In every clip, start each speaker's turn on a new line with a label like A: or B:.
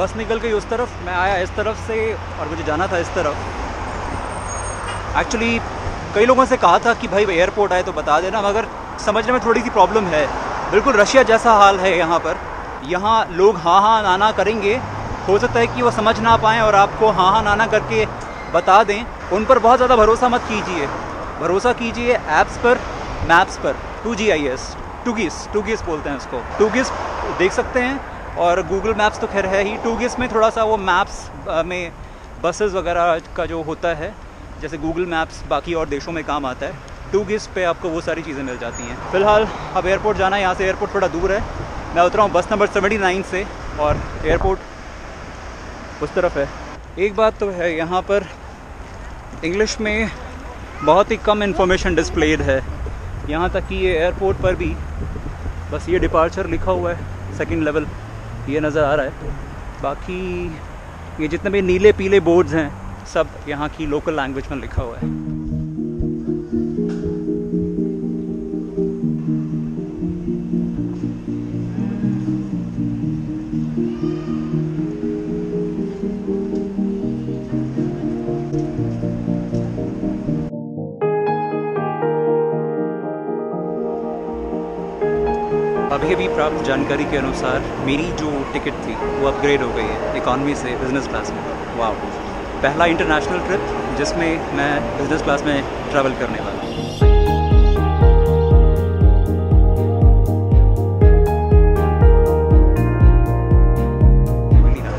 A: बस निकल गई उस तरफ़। मैं आया इस तरफ़ से और मुझे जाना था इस तरफ़। एक्चुअली कई लोगों से कहा था कि भाई एयरपोर्ट आए तो बता देना, मगर समझने में थोड़ी सी प्रॉब्लम है। बिल्कुल रशिया जैसा हाल है यहाँ पर। यहाँ लोग हाँ हाँ नाना करेंगे। हो सकता है कि वो समझ ना पाएँ और आपको हाँ हाँ नाना करके बता दें। उन पर बहुत ज़्यादा भरोसा मत कीजिए। भरोसा कीजिए ऐप्स पर मैप्स पर। टू जी आई एस टूगिस टूगिस बोलते हैं उसको। टूगिस देख सकते हैं। और गूगल मैप्स तो खैर है ही। टू टूगिस में थोड़ा सा वो मैप्स में बसेस वगैरह का जो होता है, जैसे गूगल मैप्स बाकी और देशों में काम आता है टू गिस पे आपको वो सारी चीज़ें मिल जाती हैं। फ़िलहाल अब एयरपोर्ट जाना है, यहाँ से एयरपोर्ट थोड़ा दूर है। मैं उतरा हूँ बस नंबर सेवेंटी नाइन से और एयरपोर्ट उस तरफ़ है। एक बात तो है, यहाँ पर इंग्लिश में बहुत ही कम इन्फॉर्मेशन डिस्प्लेड है। यहाँ तक कि ये एयरपोर्ट पर भी बस ये डिपार्चर लिखा हुआ है सेकंड लेवल ये नज़र आ रहा है। बाकी ये जितने भी नीले पीले बोर्ड्स हैं, सब यहाँ की लोकल लैंग्वेज में लिखा हुआ है। अभी अभी प्राप्त जानकारी के अनुसार मेरी जो टिकट थी, वो अपग्रेड हो गई है इकॉनमी से बिज़नेस क्लास में। वाह पहला इंटरनेशनल ट्रिप जिसमें मैं बिज़नेस क्लास में ट्रैवल करने वाला हूँ।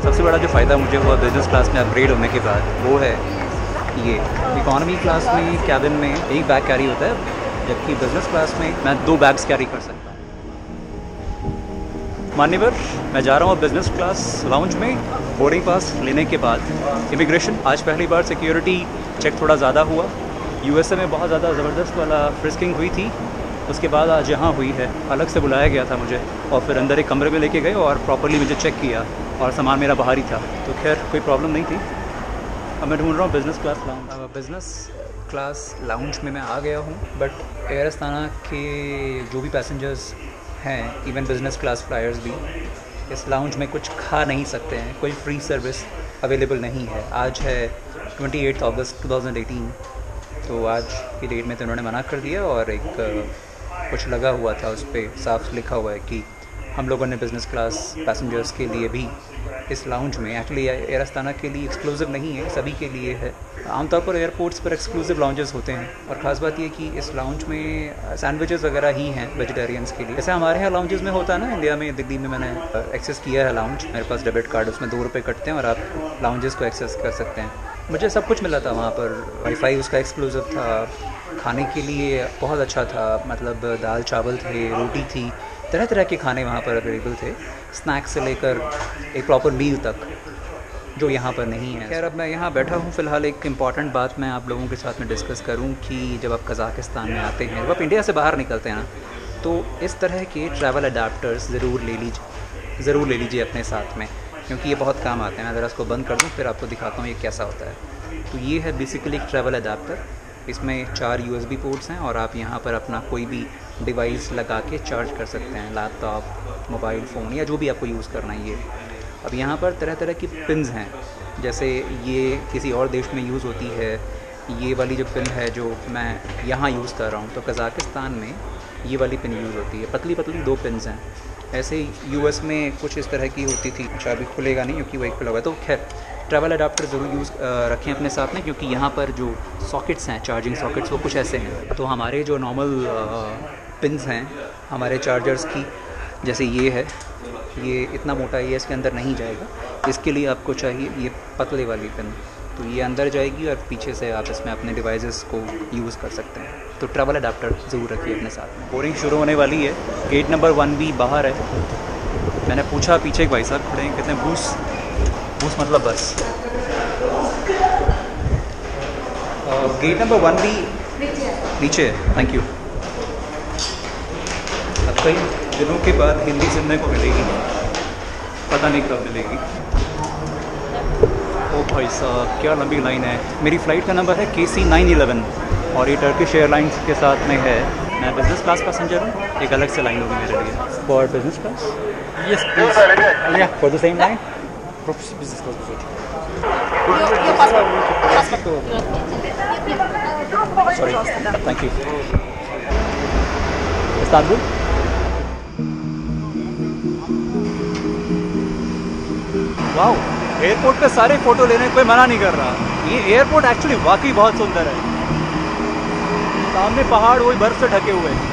A: सबसे बड़ा जो फ़ायदा मुझे हुआ बिज़नेस क्लास में अपग्रेड होने के बाद, वो है ये। इकॉनमी क्लास में कैबिन में एक बैग कैरी होता है, जबकि बिज़नेस क्लास में मैं दो बैग्स कैरी कर सकता हूँ। मान्यवर, मैं जा रहा हूँ बिज़नेस क्लास लाउंज में बोर्डिंग पास लेने के बाद। इमिग्रेशन आज पहली बार सिक्योरिटी चेक थोड़ा ज़्यादा हुआ। यूएसए में बहुत ज़्यादा ज़बरदस्त वाला फ्रिस्किंग हुई थी। उसके बाद आज यहाँ हुई है। अलग से बुलाया गया था मुझे और फिर अंदर एक कमरे में लेके गए और प्रॉपरली मुझे चेक किया और सामान मेरा बाहर ही था। तो खैर, कोई प्रॉब्लम नहीं थी। अब मैं ढूंढ रहा हूँ business class lounge business class lounge में मैं आ गया हूँ। बट एयर अस्ताना के जो भी पैसेंजर्स हैं इवन बिज़नेस क्लास फ्लायर्स भी, इस लाउंज में कुछ खा नहीं सकते हैं, कोई फ्री सर्विस अवेलेबल नहीं है। आज है ट्वेंटी एट अगस्त 2018 तो आज की डेट में तो उन्होंने मना कर दिया और एक कुछ लगा हुआ था उस पर साफ़ लिखा हुआ है कि हम लोगों ने बिज़नेस क्लास पैसेंजर्स के लिए भी इस लाउंज में एक्चुअली एयर अस्ताना के लिए एक्सक्लूसिव नहीं है, सभी के लिए है। आमतौर पर एयरपोर्ट्स पर एक्सक्लूसिव लाउंजेस होते हैं और ख़ास बात यह कि इस लाउंज में सैंडविचेस वगैरह ही हैं वेजिटेरियंस के लिए। जैसे हमारे यहाँ लाउंजेस में होता है ना इंडिया में, दिल्ली में मैंने एक्सेस किया है लाउंज मेरे पास डेबिट कार्ड उसमें दो रुपये कटते हैं और आप लाउंजेस को एक्सेस कर सकते हैं। मुझे सब कुछ मिला था वहाँ पर। वाईफाई उसका एक्सक्लूसिव था, खाने के लिए बहुत अच्छा था। मतलब दाल चावल थे, रोटी थी तरह तरह के खाने वहाँ पर अवेलेबल थे। स्नैक्स से लेकर एक प्रॉपर मील तक। जो यहाँ पर नहीं है। खैर, अब मैं यहाँ बैठा हूँ, फ़िलहाल एक इंपॉर्टेंट बात मैं आप लोगों के साथ में डिस्कस करूँ कि जब आप कज़ाकिस्तान में आते हैं, जब आप इंडिया से बाहर निकलते हैं ना तो इस तरह के ट्रैवल अडाप्टर्स ज़रूर ले लीजिए ज़रूर ले लीजिए अपने साथ में, क्योंकि ये बहुत काम आते हैं। मैं ज़रा इसको बंद कर दूँ, फिर आपको दिखाता हूँ ये कैसा होता है। तो ये है बेसिकली एक ट्रैवल अडाप्टर इसमें चार यूएसबी पोर्ट्स हैं और आप यहाँ पर अपना कोई भी डिवाइस लगा के चार्ज कर सकते हैं लैपटॉप मोबाइल फ़ोन या जो भी आपको यूज़ करना है ये। अब यहाँ पर तरह तरह की पिन्स हैं। जैसे ये किसी और देश में यूज़ होती है। ये वाली जो पिन है जो मैं यहाँ यूज़ कर रहा हूँ तो कज़ाकिस्तान में ये वाली पिन यूज़ होती है। पतली पतली दो पिन्स हैं। ऐसे यूएस में कुछ इस तरह की होती थी। अच्छा अभी खुलेगा नहीं क्योंकि वो एक खुला हुआ है। तो खैर ट्रैवल अडाप्टर ज़रूर यूज़ रखें अपने साथ में क्योंकि यहाँ पर जो सॉकेट्स हैं चार्जिंग सॉकेट्स वो कुछ ऐसे हैं। तो हमारे जो नॉर्मल पिन्स हैं, हमारे चार्जर्स की, जैसे ये है ये इतना मोटा ये इसके अंदर नहीं जाएगा। इसके लिए आपको चाहिए ये पतले वाली पिन तो ये अंदर जाएगी और पीछे से आप इसमें अपने डिवाइसेस को यूज़ कर सकते हैं। तो ट्रैवल अडाप्टर ज़रूर रखिए अपने साथ में। बोरिंग शुरू होने वाली है। गेट नंबर वन भी बाहर है। मैंने पूछा पीछे एक भाई साहब खड़े हैं कहते हैं बूस बूस मतलब बस। गेट नंबर वन भी नीचे है। थैंक यू अब कई दिनों के बाद हिंदी सुनने को मिलेगी। पता नहीं कब मिलेगी। ओ भाई साहब क्या लंबी लाइन है। मेरी फ़्लाइट का नंबर है के सी नाइन इलेवन और ये टर्किश एयरलाइंस के साथ में है। मैं बिज़नेस क्लास पैसेंजर हूँ एक अलग से लाइन होगी मेरे लिए। For business class
B: yes
A: for the same line
C: business class
A: sorry thank you Istanbul wow airport पे सारे फ़ोटो लेने कोई मना नहीं कर रहा। ये एयरपोर्ट एक्चुअली वाकई बहुत सुंदर है। सामने पहाड़, वही बर्फ़ से ढके हुए। हैं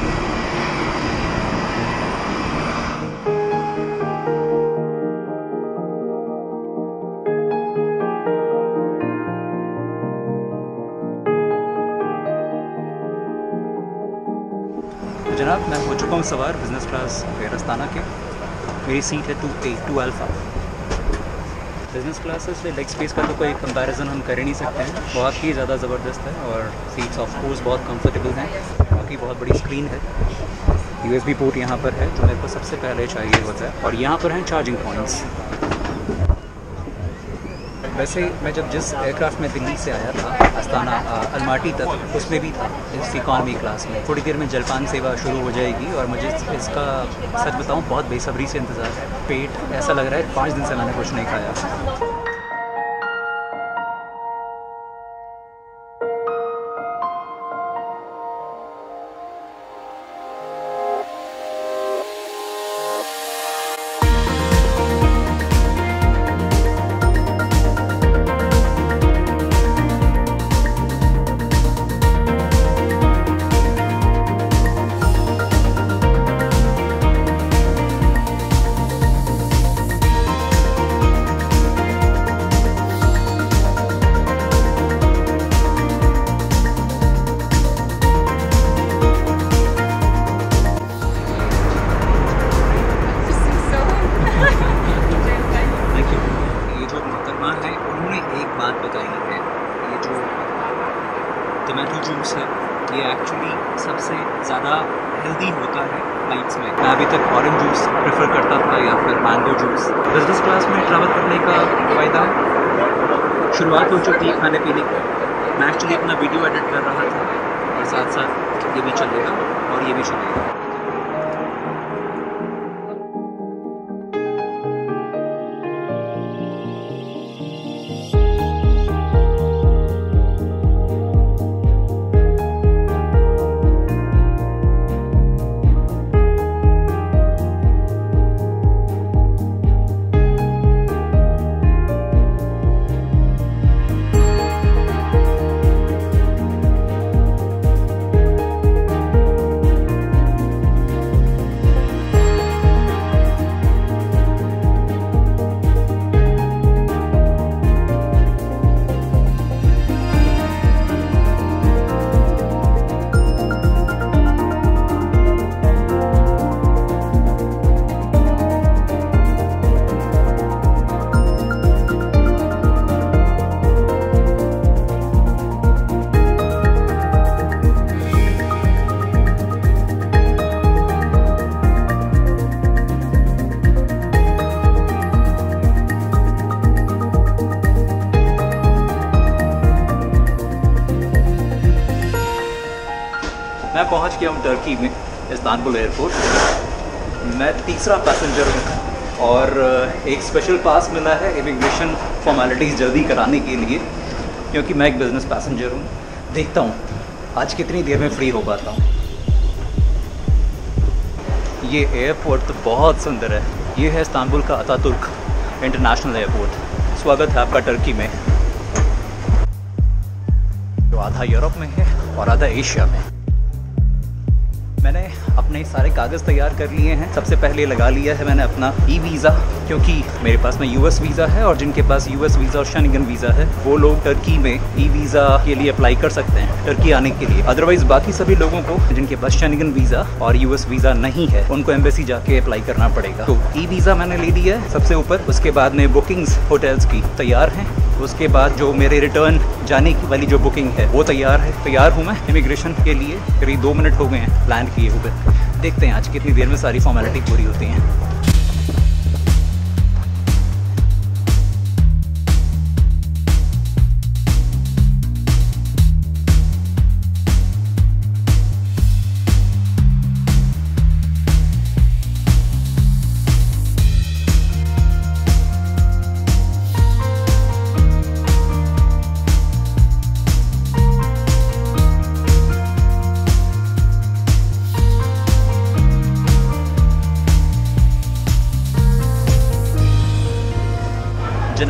A: तो जनाब, मैं हो चुका हूँ सवार बिज़नेस क्लास एयर अस्ताना के। मेरी सीट है two A two alpha business classes से लेग स्पेस का तो कोई कंपैरिजन हम कर ही नहीं सकते हैं। बहुत ही ज़्यादा ज़बरदस्त है और सीट्स ऑफ़ कोर्स बहुत कंफर्टेबल हैं बाकी बहुत बड़ी स्क्रीन है। यूएसबी पोर्ट यहाँ पर है जो मेरे को सबसे पहले चाहिए होता है। और यहाँ पर हैं चार्जिंग पॉइंट्स वैसे मैं जब जिस एयरक्राफ्ट में दिल्ली से आया था अस्ताना अलमाटी तक, उसमें भी था, इस इकॉनमी क्लास में। थोड़ी देर में जलपान सेवा शुरू हो जाएगी और मुझे इसका, सच बताऊँ, बहुत बेसब्री से इंतज़ार है पेट, ऐसा लग रहा है, पाँच दिन से मैंने कुछ नहीं खाया। बात बताई है ये जो टमेटो जूस है, ये एक्चुअली सबसे ज़्यादा हेल्दी होता है फ्लाइट्स में। मैं अभी तक ऑरेंज जूस प्रेफर करता था या फिर मैंगो जूस बिज़नेस क्लास में ट्रैवल करने का फ़ायदा शुरुआत हो चुकी है खाने पीने की। मैं एक्चुअली अपना वीडियो एडिट कर रहा था और साथ साथ ये भी चलेगा और ये भी चलेगा। टर्की में इस्तानबुल एयरपोर्ट मैं तीसरा पैसेंजर हूँ और एक स्पेशल पास मिला है इमिग्रेशन फॉर्मेलिटीज़ जल्दी कराने के लिए, क्योंकि मैं एक बिज़नेस पैसेंजर हूँ। देखता हूँ, आज कितनी देर में फ्री हो पाता हूँ। ये एयरपोर्ट तो बहुत सुंदर है। ये है इस्तानबुल का अतातुर्क इंटरनेशनल एयरपोर्ट स्वागत है आपका टर्की में। जो आधा यूरोप में है और आधा एशिया में। मैंने अपने सारे कागज़ तैयार कर लिए हैं। सबसे पहले लगा लिया है मैंने अपना ई वीज़ा, क्योंकि मेरे पास में यूएस वीज़ा है और जिनके पास यूएस वीज़ा और शनिगन वीज़ा है, वो लोग टर्की में ई वीज़ा के लिए अप्लाई कर सकते हैं टर्की आने के लिए। अदरवाइज़ बाकी सभी लोगों को जिनके पास शनिगन वीज़ा और यूएस वीज़ा नहीं है, उनको एम्बेसी जाके अप्लाई करना पड़ेगा। तो ई वीज़ा मैंने ले लिया है सबसे ऊपर, उसके बाद में बुकिंग्स होटल्स की तैयार हैं। उसके बाद जो मेरे रिटर्न जाने की वाली जो बुकिंग है, वो तैयार है। तैयार हूँ मैं इमिग्रेशन के लिए, करीब दो मिनट हो गए हैं, प्लान किए हुए। देखते हैं आज कितनी देर में सारी फॉर्मेलिटी पूरी होती हैं।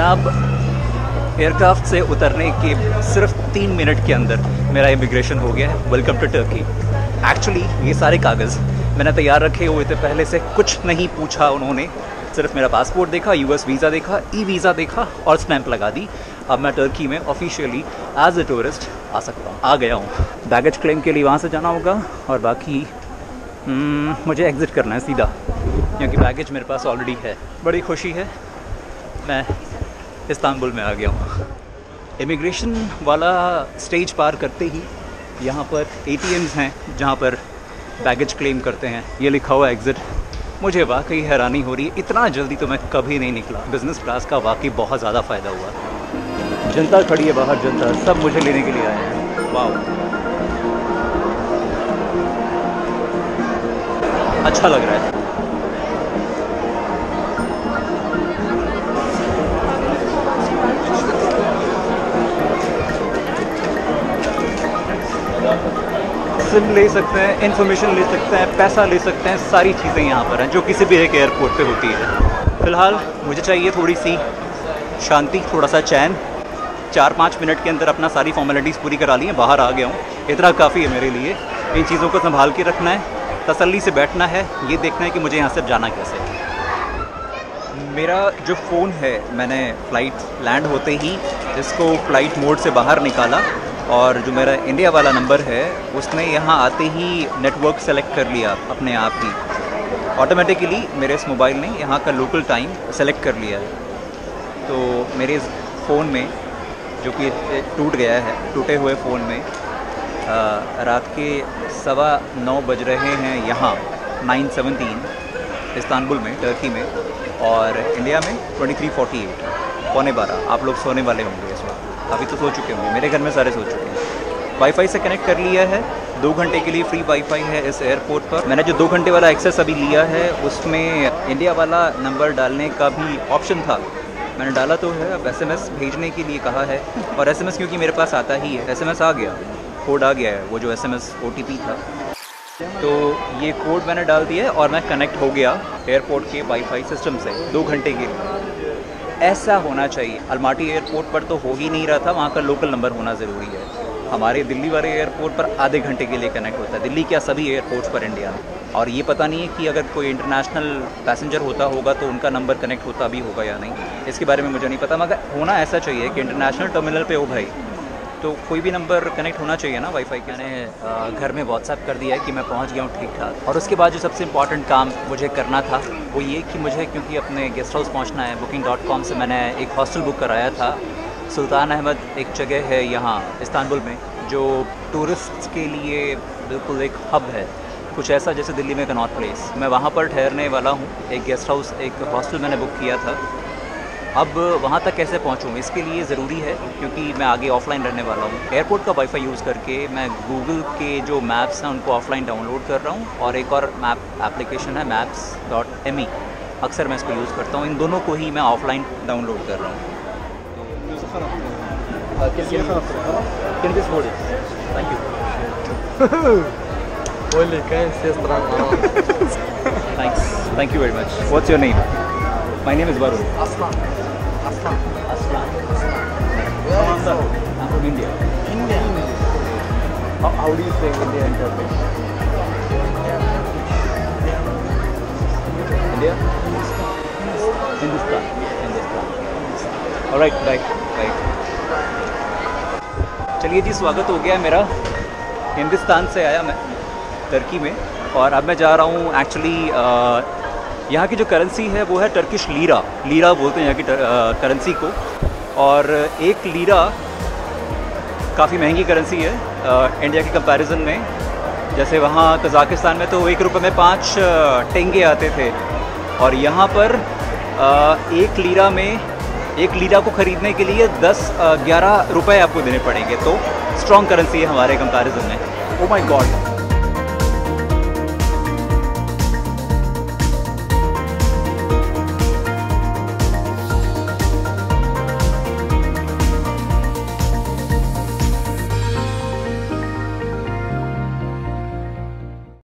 A: जनाब एयरक्राफ्ट से उतरने के सिर्फ़ तीन मिनट के अंदर मेरा इमिग्रेशन हो गया है। वेलकम टू टर्की एक्चुअली ये सारे कागज़ मैंने तैयार रखे हुए थे। पहले से कुछ नहीं पूछा उन्होंने। सिर्फ़ मेरा पासपोर्ट देखा यूएस वीज़ा देखा ई वीज़ा देखा और स्टैंप लगा दी। अब मैं टर्की में ऑफिशियली एज ए टूरिस्ट आ सकता हूँ। आ गया हूँ। बैगेज क्लेम के लिए वहाँ से जाना होगा और बाकी हम्म, मुझे एग्ज़िट करना है सीधा। क्योंकि बैगेज मेरे पास ऑलरेडी है। बड़ी खुशी है। मैं इस्तांबुल में आ गया हूँ। इमिग्रेशन वाला स्टेज पार करते ही यहाँ पर ए हैं, जहाँ पर बैगेज क्लेम करते हैं। ये लिखा हुआ एग्ज़िट मुझे वाकई हैरानी हो रही है। इतना जल्दी तो मैं कभी नहीं निकला। बिज़नेस क्लास का वाकई बहुत ज़्यादा फ़ायदा हुआ। जनता खड़ी है बाहर, जनता। सब मुझे लेने के लिए आए हैं। वाह अच्छा लग रहा है। सिम ले सकते हैं इन्फॉर्मेशन ले सकते हैं, पैसा ले सकते हैं, सारी चीज़ें यहाँ पर हैं, जो किसी भी एक एयरपोर्ट पे होती है। फ़िलहाल मुझे चाहिए थोड़ी सी शांति, थोड़ा सा चैन। चार पाँच मिनट के अंदर अपना सारी फॉर्मेलिटीज़ पूरी करा ली हैं, बाहर आ गया हूँ। इतना काफ़ी है मेरे लिए। इन चीज़ों को संभाल के रखना है, तसल्ली से बैठना है, ये देखना है कि मुझे यहाँ से जाना कैसे मेरा जो फ़ोन है, मैंने फ़्लाइट लैंड होते ही इसको फ़्लाइट मोड से बाहर निकाला। और जो मेरा इंडिया वाला नंबर है उसने यहाँ आते ही नेटवर्क सेलेक्ट कर लिया अपने आप ही। ऑटोमेटिकली मेरे इस मोबाइल ने यहाँ का लोकल टाइम सेलेक्ट कर लिया है। तो मेरे इस फ़ोन में जो कि टूट गया है टूटे हुए फ़ोन में आ, रात के सवा नौ बज रहे हैं यहाँ नाइन सेवनटीन इस्तानबुल में टर्की में और इंडिया में ट्वेंटी थ्री फोर्टी एट पौने बारह। आप लोग सोने वाले होंगे इस वक्त। अभी तो सो चुके होंगे, मेरे घर में सारे सो चुके हैं। वाईफाई से कनेक्ट कर लिया है, दो घंटे के लिए फ्री वाईफाई है इस एयरपोर्ट पर। मैंने जो दो घंटे वाला एक्सेस अभी लिया है, उसमें इंडिया वाला नंबर डालने का भी ऑप्शन था। मैंने डाला तो है, अब एसएमएस भेजने के लिए कहा है। और एसएमएस क्योंकि मेरे पास आता ही है एसएमएस आ गया कोड आ गया है, वो जो एसएमएस ओटीपी था। तो ये कोड मैंने डाल दिया और मैं कनेक्ट हो गया एयरपोर्ट के वाईफाई सिस्टम से, दो घंटे के लिए। ऐसा होना चाहिए। अलमाटी एयरपोर्ट पर तो हो ही नहीं रहा था, वहाँ का लोकल नंबर होना ज़रूरी है। हमारे दिल्ली वाले एयरपोर्ट पर आधे घंटे के लिए कनेक्ट होता है। दिल्ली क्या सभी एयरपोर्ट्स पर इंडिया में। और ये पता नहीं है कि अगर कोई इंटरनेशनल पैसेंजर होता होगा तो उनका नंबर कनेक्ट होता भी होगा या नहीं। इसके बारे में मुझे नहीं पता, मगर होना ऐसा चाहिए कि इंटरनेशनल टर्मिनल पर हो भाई। तो कोई भी नंबर कनेक्ट होना चाहिए ना वाईफाई के मैंने घर में व्हाट्सएप कर दिया है कि मैं पहुँच गया हूँ ठीक ठाक और उसके बाद जो सबसे इंपॉर्टेंट काम मुझे करना था वो ये कि मुझे क्योंकि अपने गेस्ट हाउस पहुँचना है बुकिंग डॉट कॉम से मैंने एक हॉस्टल बुक कराया था। सुल्तान अहमद एक जगह है यहाँ इस्तानबुल में जो टूरिस्ट के लिए बिल्कुल एक हब है। कुछ ऐसा जैसे दिल्ली में कनॉट प्लेस मैं वहाँ पर ठहरने वाला हूँ। एक गेस्ट हाउस एक हॉस्टल मैंने बुक किया था। अब वहाँ तक कैसे पहुँचूँ? इसके लिए ज़रूरी है क्योंकि मैं आगे ऑफलाइन रहने वाला हूँ। एयरपोर्ट का वाईफाई यूज़ करके मैं गूगल के जो मैप्स हैं उनको ऑफलाइन डाउनलोड कर रहा हूँ और एक और मैप एप्लीकेशन है मैप्स डॉट एम ई अक्सर मैं इसको यूज़ करता हूँ। इन दोनों को ही मैं ऑफलाइन डाउनलोड कर रहा हूँ। Thank you
B: Olha, quem se
A: Thanks. Thank you very much. What's your name? My name is Varun.
B: Aslan. Aslan.
A: Aslan. Aslan.
B: Where are you from?
A: I'm from India.
B: India.
A: How, how do you say India in Turkish? India? Hindustan. Hindustan. Alright, right, right. चलिए जी स्वागत हो गया मेरा हिंदुस्तान से आया मैं Turkey में और अब मैं जा रहा हूँ एक्चुअली यहाँ की जो करेंसी है, वो है टर्किश लीरा लीरा बोलते हैं यहाँ की करेंसी को. और एक लीरा काफ़ी महँगी करेंसी है इंडिया के कंपैरिजन में. जैसे वहाँ कज़ाकिस्तान में तो एक रुपये में पाँच टेंगे आते थे. और यहाँ पर एक लीरा में, एक लीरा को ख़रीदने के लिए दस ग्यारह रुपये आपको देने पड़ेंगे. तो स्ट्रॉन्ग करेंसी है हमारे कंपैरिजन में. ओ माई गॉड